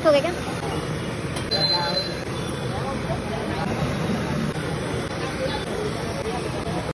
Thôi cái